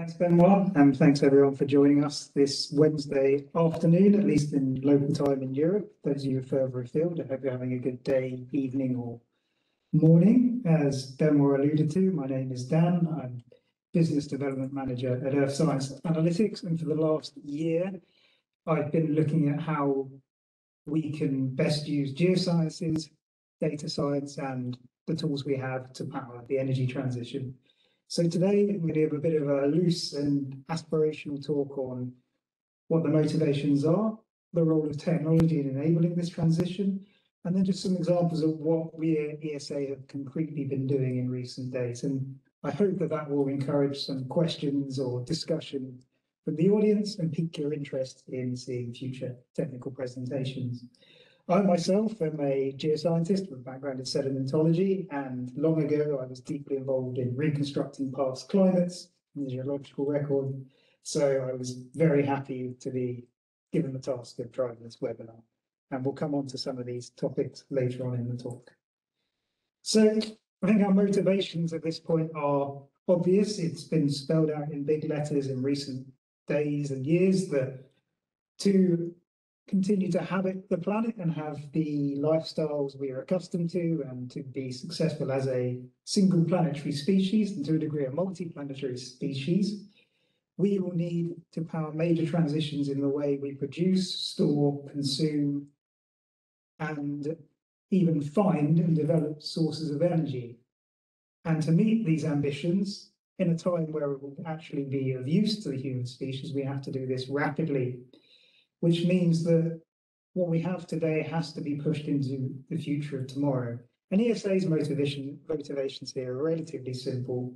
Thanks, Benoit, and thanks everyone for joining us this Wednesday afternoon, at least in local time in Europe. Those of you further afield, I hope you're having a good day, evening, or morning. As Benoit alluded to, my name is Dan. I'm Business Development Manager at Earth Science Analytics, and for the last year, I've been looking at how we can best use geosciences, data science, and the tools we have to power the energy transition. So today, I'm going to give a bit of a loose and aspirational talk on what the motivations are, the role of technology in enabling this transition, and then just some examples of what we at ESA have concretely been doing in recent days. And I hope that that will encourage some questions or discussion from the audience and pique your interest in seeing future technical presentations. I myself am a geoscientist with a background in sedimentology, and long ago I was deeply involved in reconstructing past climates in the geological record. So I was very happy to be given the task of driving this webinar. And we'll come on to some of these topics later on in the talk. So I think our motivations at this point are obvious. It's been spelled out in big letters in recent days and years that to continue to habit the planet and have the lifestyles we are accustomed to and to be successful as a single planetary species and to a degree a multi-planetary species, we will need to power major transitions in the way we produce, store, consume, and even find and develop sources of energy. And to meet these ambitions in a time where it will actually be of use to the human species, we have to do this rapidly which means that what we have today has to be pushed into the future of tomorrow. And ESA's motivation, motivations here are relatively simple.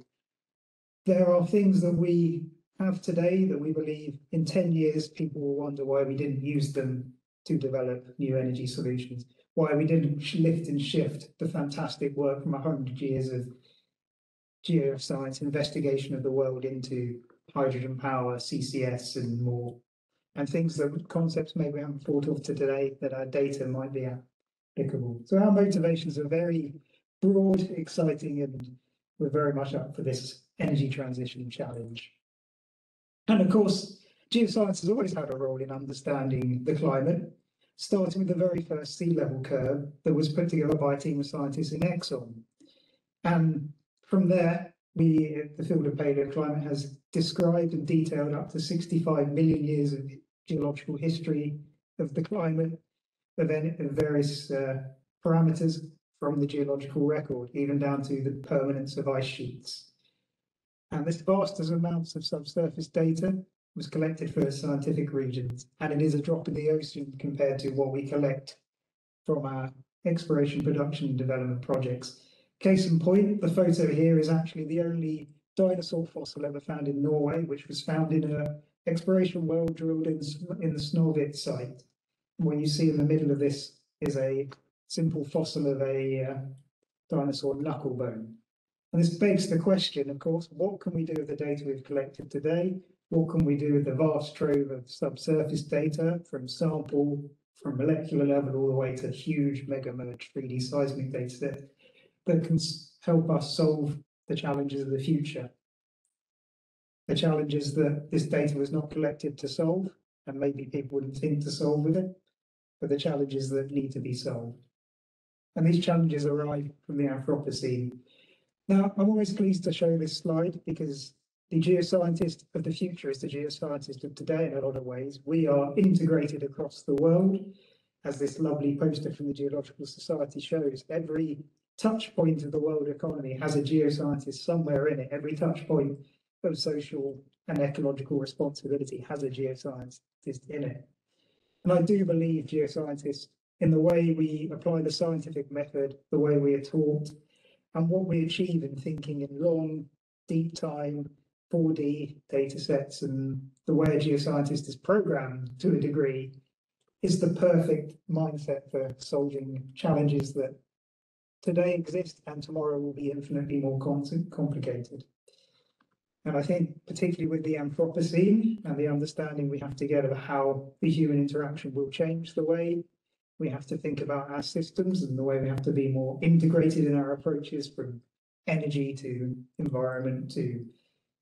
There are things that we have today that we believe in 10 years people will wonder why we didn't use them to develop new energy solutions, why we didn't lift and shift the fantastic work from 100 years of geoscience investigation of the world into hydrogen power, CCS, and more and things that concepts maybe we haven't thought of to today that our data might be applicable. So our motivations are very broad, exciting, and we're very much up for this energy transition challenge. And of course, geoscience has always had a role in understanding the climate, starting with the very first sea level curve that was put together by a team of scientists in Exxon. And from there, we, the field of paleoclimate has described and detailed up to 65 million years of geological history of the climate, of, of various uh, parameters from the geological record, even down to the permanence of ice sheets. And this vast amounts of subsurface data was collected for scientific regions, and it is a drop in the ocean compared to what we collect from our exploration, production, and development projects. Case in point, the photo here is actually the only dinosaur fossil ever found in Norway, which was found in a exploration well drilled in, in the Snøhvit site. What you see in the middle of this is a simple fossil of a uh, dinosaur knuckle bone. And this begs the question, of course, what can we do with the data we've collected today? What can we do with the vast trove of subsurface data from sample, from molecular level all the way to huge mega-merge 3D seismic data that can help us solve the challenges of the future? The challenges that this data was not collected to solve, and maybe people wouldn't think to solve with it, but the challenges that need to be solved. And these challenges arrive from the Anthropocene. Now, I'm always pleased to show this slide because the geoscientist of the future is the geoscientist of today in a lot of ways. We are integrated across the world, as this lovely poster from the Geological Society shows. Every touch point of the world economy has a geoscientist somewhere in it. Every touch point of social and ecological responsibility has a geoscientist in it. And I do believe geoscientists in the way we apply the scientific method, the way we are taught, and what we achieve in thinking in long, deep time, 4D data sets, and the way a geoscientist is programmed to a degree is the perfect mindset for solving challenges that today exist and tomorrow will be infinitely more complicated. And I think particularly with the Anthropocene and the understanding we have to get of how the human interaction will change the way we have to think about our systems and the way we have to be more integrated in our approaches from energy to environment to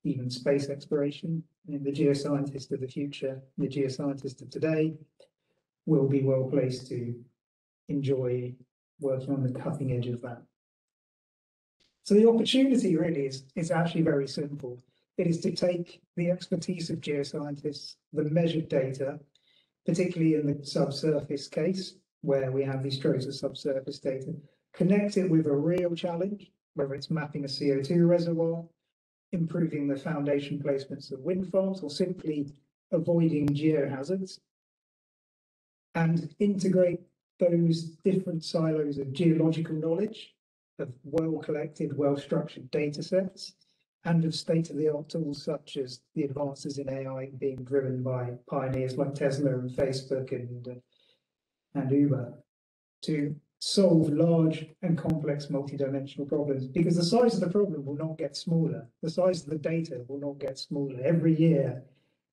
even space exploration. And the geoscientist of the future, the geoscientist of today, will be well placed to enjoy working on the cutting edge of that. So the opportunity really is, is actually very simple. It is to take the expertise of geoscientists, the measured data, particularly in the subsurface case, where we have these troves of subsurface data, connect it with a real challenge, whether it's mapping a CO2 reservoir, improving the foundation placements of wind farms, or simply avoiding geohazards, and integrate those different silos of geological knowledge, of well-collected, well-structured data sets, and of state-of-the-art tools such as the advances in AI being driven by pioneers like Tesla and Facebook and, uh, and Uber to solve large and complex multidimensional problems because the size of the problem will not get smaller. The size of the data will not get smaller. Every year,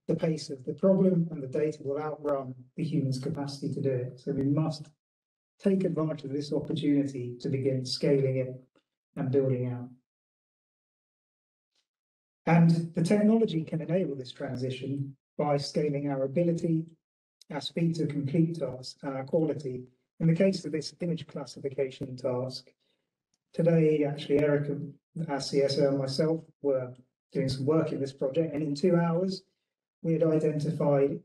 the pace of the problem and the data will outrun the human's capacity to do it. So we must take advantage of this opportunity to begin scaling it and building out. And the technology can enable this transition by scaling our ability, our speed to complete tasks, and our quality. In the case of this image classification task, today, actually, Eric, our CSO, and myself were doing some work in this project, and in two hours, we had identified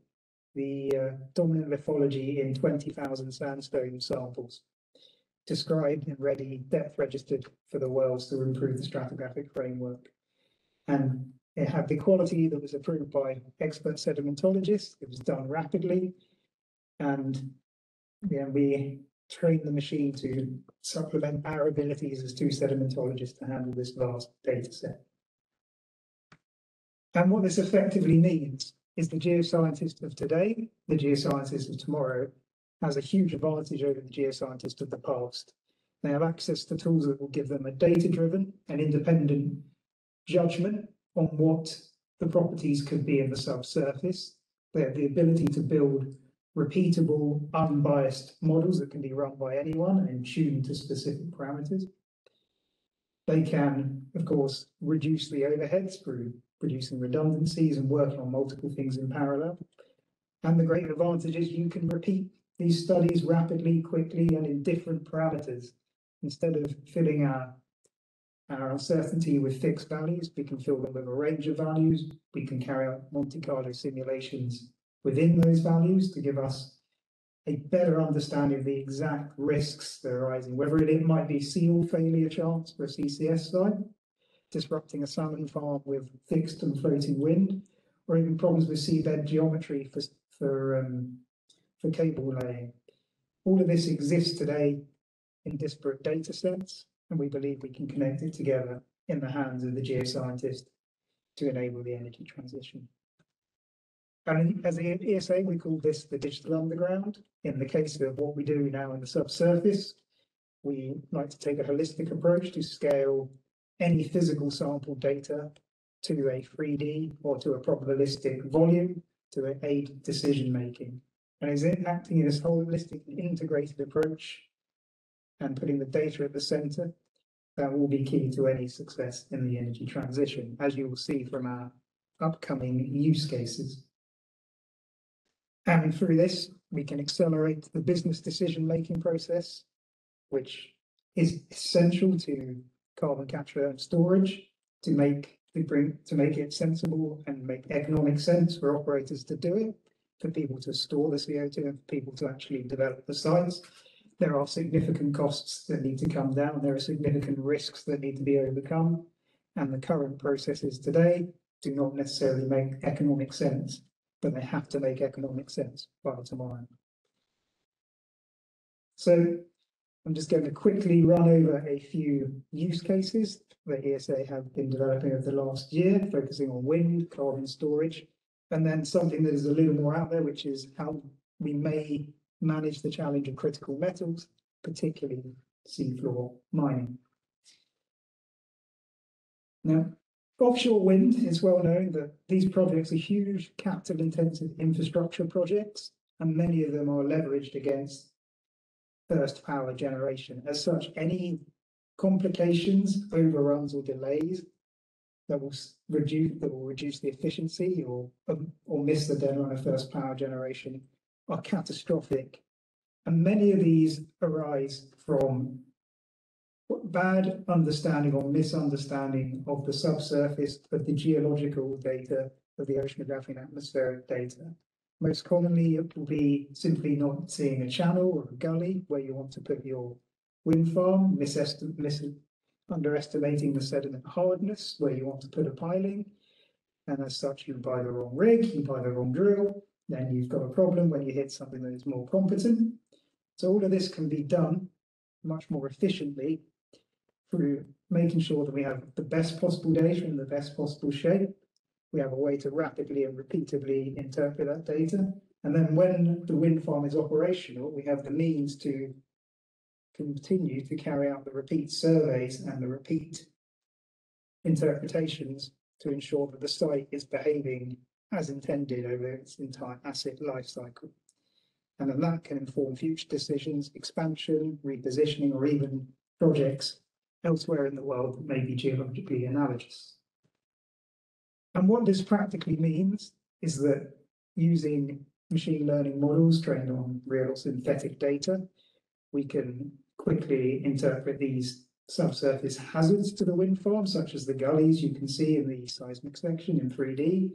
the uh, dominant lithology in 20,000 sandstone samples, described and ready, depth registered for the wells to improve the stratigraphic framework. And it had the quality that was approved by expert sedimentologists. It was done rapidly. And yeah, we trained the machine to supplement our abilities as two sedimentologists to handle this vast data set. And what this effectively means is the geoscientist of today, the geoscientist of tomorrow, has a huge advantage over the geoscientist of the past. They have access to tools that will give them a data-driven and independent judgment on what the properties could be in the subsurface. They have the ability to build repeatable, unbiased models that can be run by anyone and tuned to specific parameters. They can, of course, reduce the overheads through reducing redundancies and working on multiple things in parallel. And the great advantage is you can repeat these studies rapidly, quickly, and in different parameters. Instead of filling our, our uncertainty with fixed values, we can fill them with a range of values. We can carry out Monte Carlo simulations within those values to give us a better understanding of the exact risks that are arising, whether it might be seal failure chance for a CCS site, disrupting a salmon farm with fixed and floating wind, or even problems with seabed geometry for, for, um, for cable laying. All of this exists today in disparate data sets, and we believe we can connect it together in the hands of the geoscientist to enable the energy transition. And as the ESA, we call this the digital underground. In the case of what we do now in the subsurface, we like to take a holistic approach to scale any physical sample data to a 3D or to a probabilistic volume to aid decision making. And is it acting in this holistic integrated approach and putting the data at the center, that will be key to any success in the energy transition, as you will see from our upcoming use cases. And through this, we can accelerate the business decision making process, which is essential to carbon capture and storage to make to bring to make it sensible and make economic sense for operators to do it, for people to store the CO2 and for people to actually develop the sites. There are significant costs that need to come down. There are significant risks that need to be overcome. And the current processes today do not necessarily make economic sense, but they have to make economic sense by tomorrow. So I'm just going to quickly run over a few use cases that ESA have been developing over the last year, focusing on wind, carbon storage, and then something that is a little more out there, which is how we may manage the challenge of critical metals, particularly seafloor mining. Now, offshore wind is well known that these projects are huge capital intensive infrastructure projects, and many of them are leveraged against first power generation. As such, any complications, overruns or delays that will reduce, that will reduce the efficiency or, or miss the deadline of first power generation are catastrophic. And many of these arise from bad understanding or misunderstanding of the subsurface of the geological data of the oceanographic and atmospheric data. Most commonly, it will be simply not seeing a channel or a gully where you want to put your wind farm, underestimating the sediment hardness where you want to put a piling. And as such, you buy the wrong rig, you buy the wrong drill, then you've got a problem when you hit something that is more competent. So all of this can be done much more efficiently through making sure that we have the best possible data in the best possible shape. We have a way to rapidly and repeatedly interpret that data. And then when the wind farm is operational, we have the means to continue to carry out the repeat surveys and the repeat interpretations to ensure that the site is behaving as intended over its entire asset life cycle. And then that can inform future decisions, expansion, repositioning, or even projects elsewhere in the world that may be geologically analogous. And what this practically means is that using machine learning models trained on real synthetic data, we can quickly interpret these subsurface hazards to the wind farm, such as the gullies you can see in the seismic section in 3D.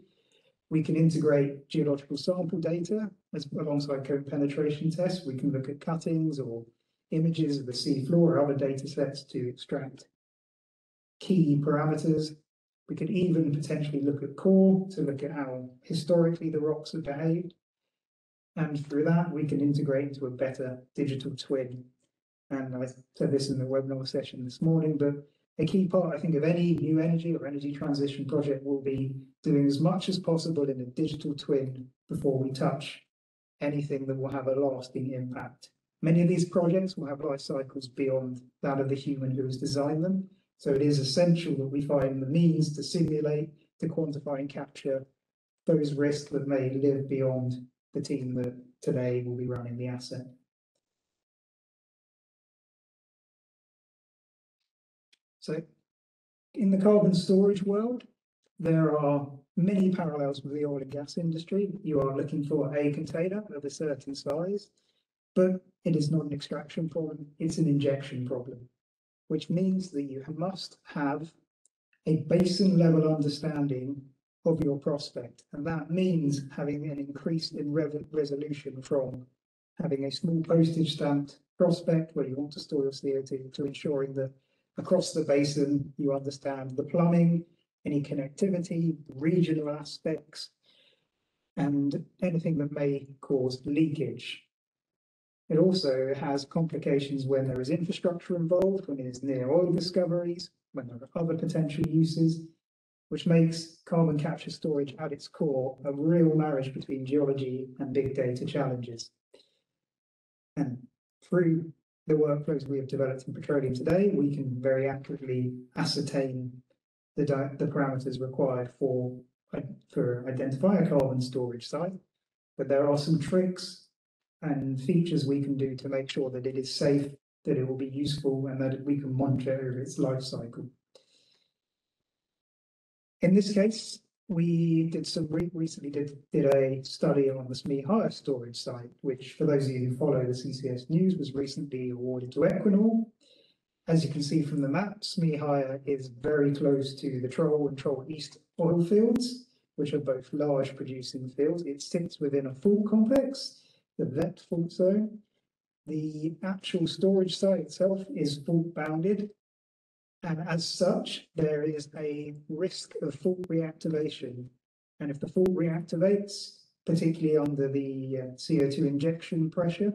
We can integrate geological sample data as alongside cone penetration tests. We can look at cuttings or images of the seafloor or other data sets to extract key parameters. We could even potentially look at core to look at how historically the rocks have behaved. And through that, we can integrate into a better digital twin. And I said this in the webinar session this morning, but a key part, I think, of any new energy or energy transition project will be doing as much as possible in a digital twin before we touch anything that will have a lasting impact. Many of these projects will have life cycles beyond that of the human who has designed them. So it is essential that we find the means to simulate, to quantify and capture those risks that may live beyond the team that today will be running the asset. So in the carbon storage world, there are many parallels with the oil and gas industry. You are looking for a container of a certain size, but it is not an extraction problem, it's an injection problem, which means that you must have a basin level understanding of your prospect. And that means having an increase in resolution from having a small postage stamped prospect where you want to store your CO2 to ensuring that across the basin you understand the plumbing, any connectivity, regional aspects, and anything that may cause leakage. It also has complications when there is infrastructure involved, when it is near oil discoveries, when there are other potential uses, which makes carbon capture storage at its core a real marriage between geology and big data challenges. And through the workflows we have developed in petroleum today, we can very accurately ascertain the, the parameters required for, uh, for identify a carbon storage site. But there are some tricks and features we can do to make sure that it is safe, that it will be useful, and that we can monitor its life cycle. In this case, we did some re recently did, did a study on the Smee storage site, which for those of you who follow the CCS news was recently awarded to Equinor. As you can see from the map, Smee is very close to the Troll and Troll East oil fields, which are both large producing fields. It sits within a fault complex, the Vette fault zone. The actual storage site itself is fault bounded and as such, there is a risk of fault reactivation. And if the fault reactivates, particularly under the uh, CO2 injection pressure,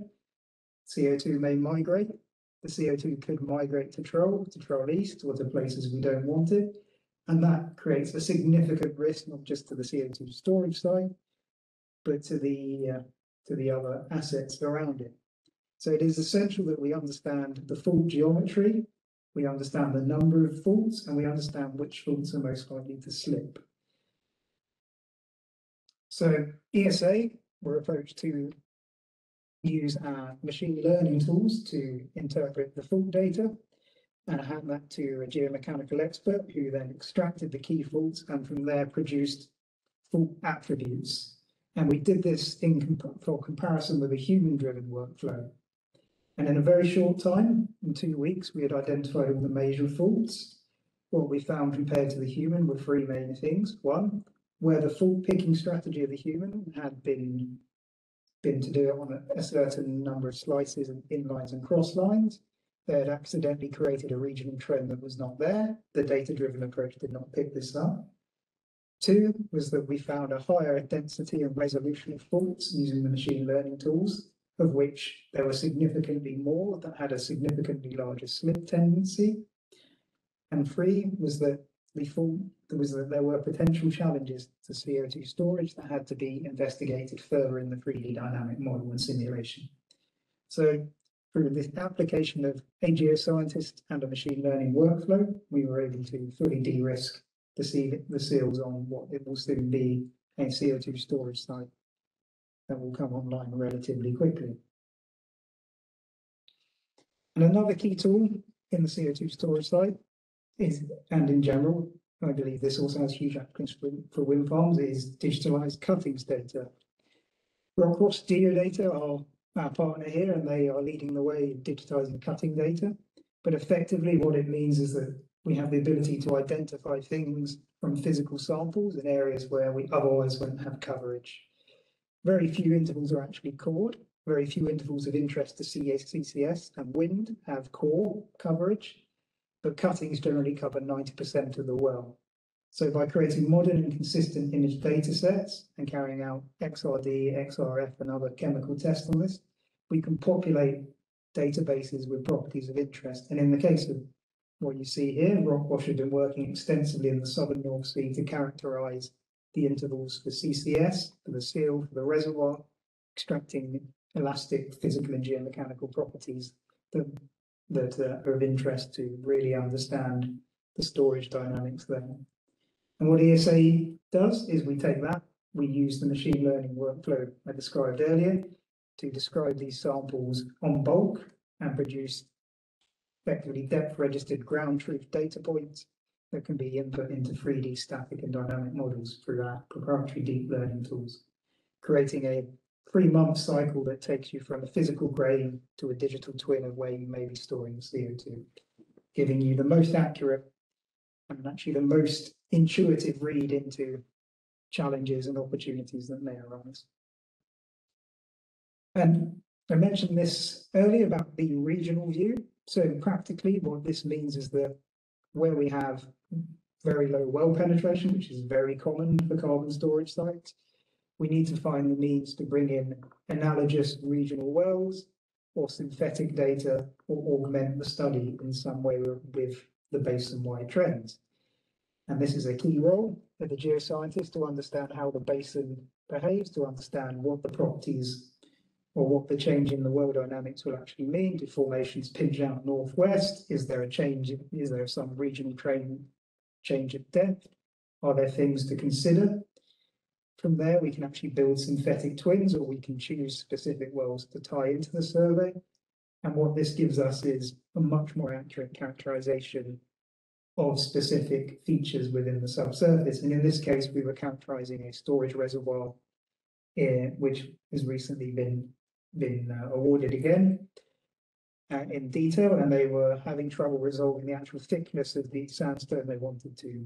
CO2 may migrate. The CO2 could migrate to Troll, to Troll East, or to places we don't want it. And that creates a significant risk, not just to the CO2 storage site, but to the, uh, to the other assets around it. So it is essential that we understand the fault geometry we understand the number of faults and we understand which faults are most likely to slip. So ESA were approached to use our machine learning tools to interpret the fault data. and hand that to a geomechanical expert who then extracted the key faults and from there produced fault attributes. And we did this in comp for comparison with a human-driven workflow. And in a very short time, in two weeks, we had identified all the major faults. What we found compared to the human were three main things. One, where the fault picking strategy of the human had been been to do it on a, a certain number of slices and inlines and cross lines. They had accidentally created a regional trend that was not there. The data-driven approach did not pick this up. Two was that we found a higher density and resolution of faults using the machine learning tools, of which there were significantly more that had a significantly larger slip tendency. And three was that there was that there were potential challenges to CO2 storage that had to be investigated further in the 3D dynamic model and simulation. So through this application of a geoscientist and a machine learning workflow, we were able to fully de-risk the, the seals on what it will soon be a CO2 storage site that will come online relatively quickly. And another key tool in the CO2 storage side is, and in general, I believe this also has huge applications for, wind farms, is digitalized cuttings data. Rockwash Geodata are our partner here, and they are leading the way in digitizing cutting data. But effectively, what it means is that we have the ability to identify things from physical samples in areas where we otherwise wouldn't have coverage. Very few intervals are actually cored. Very few intervals of interest to CCS and wind have core coverage but cuttings generally cover 90% of the well. So by creating modern and consistent image data sets and carrying out XRD, XRF and other chemical tests on this, we can populate databases with properties of interest. And in the case of what you see here, Rockwash have been working extensively in the southern North Sea to characterize the intervals for CCS, for the seal, for the reservoir, extracting elastic physical and geomechanical properties that that uh, are of interest to really understand the storage dynamics there. And what ESA does is we take that, we use the machine learning workflow I described earlier to describe these samples on bulk and produce effectively depth registered ground truth data points that can be input into 3D static and dynamic models through our proprietary deep learning tools, creating a three month cycle that takes you from a physical grain to a digital twin of where you may be storing CO2, giving you the most accurate and actually the most intuitive read into challenges and opportunities that may arise. And I mentioned this earlier about the regional view. So practically what this means is that where we have very low well penetration, which is very common for carbon storage sites, we need to find the means to bring in analogous regional wells or synthetic data or augment the study in some way with the basin-wide trends. And this is a key role for the geoscientist to understand how the basin behaves, to understand what the properties or what the change in the well dynamics will actually mean. Do formations pinch out northwest? Is there a change? Is there some regional train change of depth? Are there things to consider? From there, we can actually build synthetic twins or we can choose specific wells to tie into the survey. And what this gives us is a much more accurate characterization of specific features within the subsurface. And in this case, we were characterizing a storage reservoir, eh, which has recently been, been uh, awarded again uh, in detail, and they were having trouble resolving the actual thickness of the sandstone they wanted to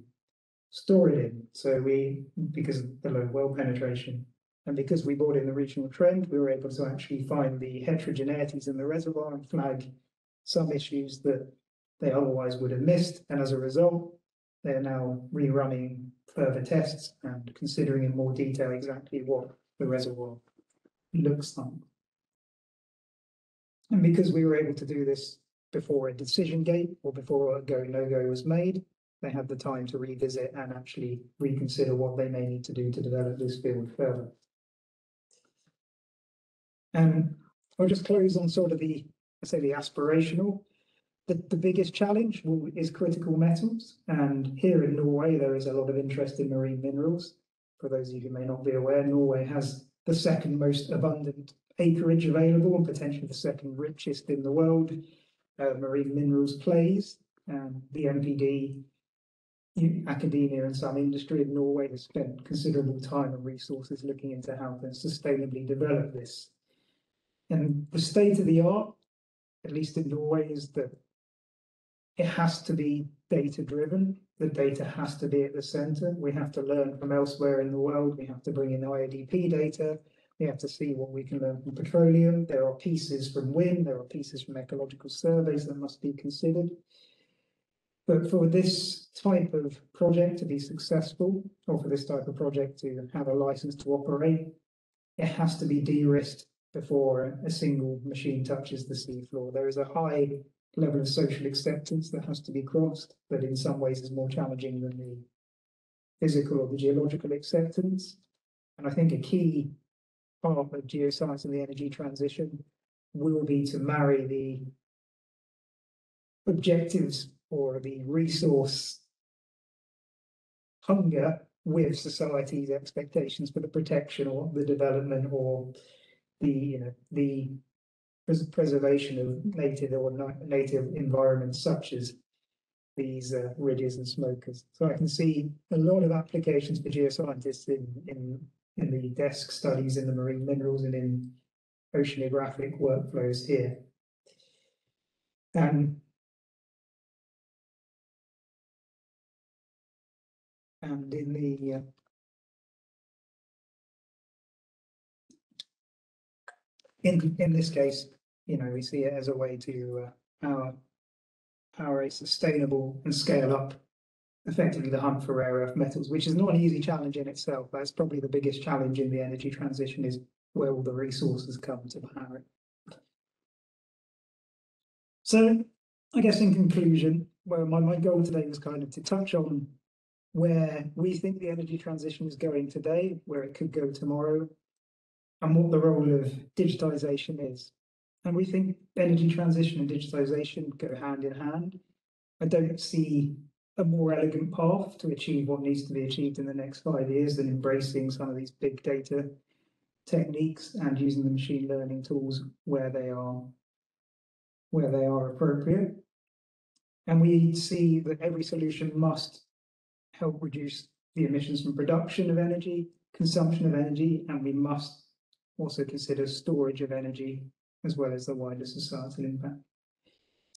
store it in. So we, because of the low well penetration, and because we brought in the regional trend, we were able to actually find the heterogeneities in the reservoir and flag some issues that they otherwise would have missed. And as a result, they're now rerunning further tests and considering in more detail exactly what the reservoir looks like. And because we were able to do this before a decision gate or before a go no go was made, they have the time to revisit and actually reconsider what they may need to do to develop this field further. And I'll just close on sort of the, I say the aspirational. The, biggest challenge is critical metals. And here in Norway, there is a lot of interest in marine minerals. For those of you who may not be aware, Norway has the second most abundant acreage available and potentially the second richest in the world uh, marine minerals plays Um, the NPD, academia and some industry in Norway has spent considerable time and resources looking into how to sustainably develop this. And the state of the art, at least in Norway, is that it has to be data driven. The data has to be at the center. We have to learn from elsewhere in the world. We have to bring in IODP data. We have to see what we can learn from petroleum. There are pieces from wind. There are pieces from ecological surveys that must be considered. But for this type of project to be successful, or for this type of project to have a license to operate, it has to be de-risked before a single machine touches the seafloor. There is a high level of social acceptance that has to be crossed, that in some ways is more challenging than the physical or the geological acceptance. And I think a key part of geoscience and the energy transition will be to marry the objectives or the resource hunger with society's expectations for the protection or the development or the, you know, the pres- preservation of native or na- native environments such as these uh, ridges and smokers. So I can see a lot of applications for geoscientists in, in, in the desk studies in the marine minerals and in oceanographic workflows here. And and in the uh, in in this case, you know, we see it as a way to uh, power power a sustainable and scale up effectively the hunt for rare earth metals, which is not an easy challenge in itself. That's probably the biggest challenge in the energy transition is where will the resources come to power it. So I guess in conclusion, well, my, my goal today was kind of to touch on where we think the energy transition is going today, where it could go tomorrow, and what the role of digitization is. And we think energy transition and digitization go hand in hand. I don't see a more elegant path to achieve what needs to be achieved in the next five years than embracing some of these big data techniques and using the machine learning tools where they are where they are appropriate. And we see that every solution must help reduce the emissions from production of energy, consumption of energy, and we must also consider storage of energy as well as the wider societal impact.